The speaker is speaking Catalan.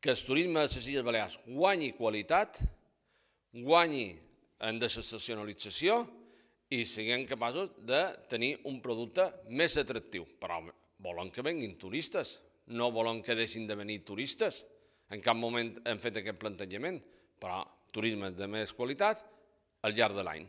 que el turisme de les Illes Balears guanyi qualitat, guanyi en desestacionalització i siguem capaços de tenir un producte més atractiu. Però volen que venguin turistes, no volen que deixin de venir turistes. En cap moment hem fet aquest plantejament, però turisme de més qualitat al llarg de l'any.